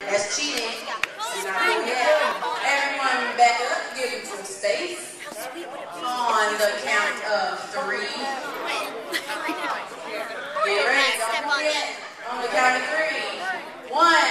That's cheating. Not yet. Everyone back up, give them some space. On the count of three. Get ready, don't forget. On the count of three. One,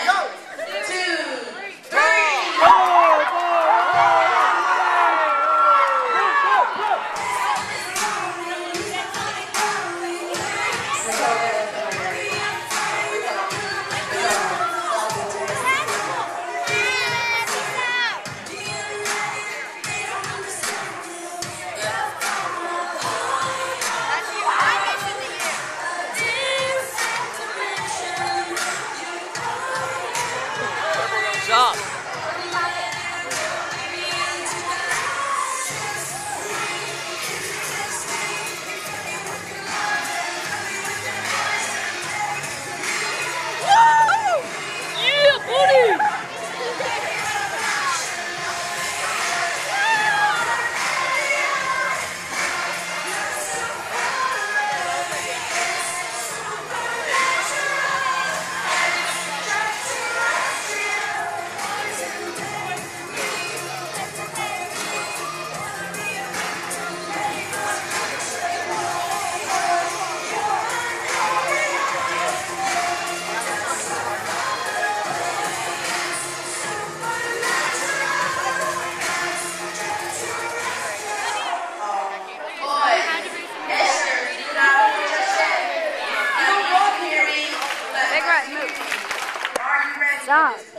你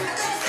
Right.